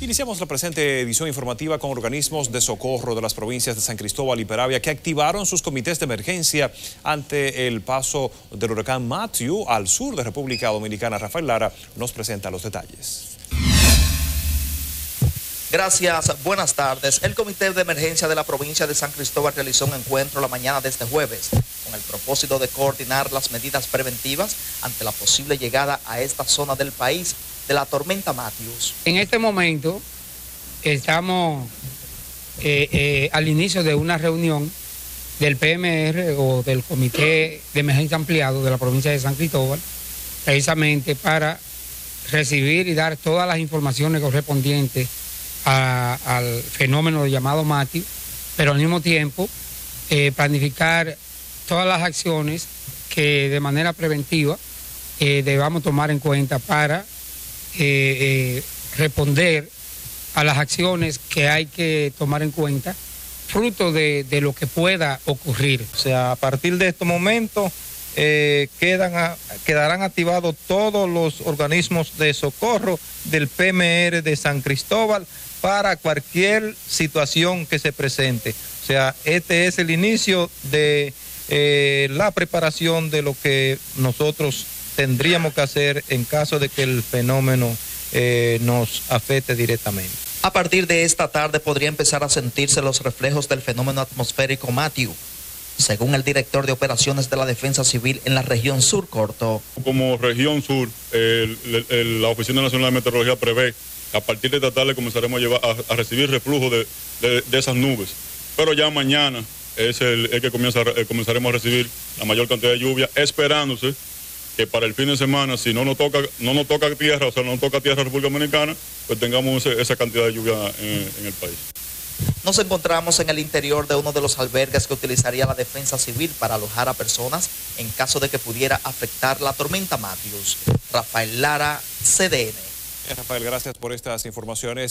Iniciamos la presente edición informativa con organismos de socorro de las provincias de San Cristóbal y Peravia que activaron sus comités de emergencia ante el paso del huracán Matthew al sur de República Dominicana. Rafael Lara nos presenta los detalles. Gracias, buenas tardes. El Comité de Emergencia de la provincia de San Cristóbal realizó un encuentro la mañana de este jueves con el propósito de coordinar las medidas preventivas ante la posible llegada a esta zona del país de la tormenta Matthews. En este momento estamos eh, eh, al inicio de una reunión del PMR o del Comité de Emergencia Ampliado de la provincia de San Cristóbal, precisamente para recibir y dar todas las informaciones correspondientes al fenómeno llamado Matthews, pero al mismo tiempo eh, planificar todas las acciones que de manera preventiva debamos tomar en cuenta para eh, eh, responder a las acciones que hay que tomar en cuenta, fruto de, lo que pueda ocurrir. O sea, a partir de este momento eh, quedan quedarán activados todos los organismos de socorro del PMR de San Cristóbal para cualquier situación que se presente. O sea, este es el inicio de la preparación de lo que nosotros tendríamos que hacer en caso de que el fenómeno eh, nos afecte directamente. A partir de esta tarde podría empezar a sentirse los reflejos del fenómeno atmosférico Matthew, según el director de operaciones de la Defensa Civil en la región sur corto. Como región sur, la Oficina Nacional de Meteorología prevé que a partir de esta tarde comenzaremos a, llevar, a, recibir reflujo de, esas nubes, pero ya mañana es el, que comienza, eh, comenzaremos a recibir la mayor cantidad de lluvia, esperándose que para el fin de semana, si no nos toca, no nos toca tierra, o sea, no nos toca tierra República Dominicana, pues tengamos esa cantidad de lluvia en, el país. Nos encontramos en el interior de uno de los albergues que utilizaría la defensa civil para alojar a personas en caso de que pudiera afectar la tormenta Matthews. Rafael Lara, CDN. Rafael, gracias por estas informaciones.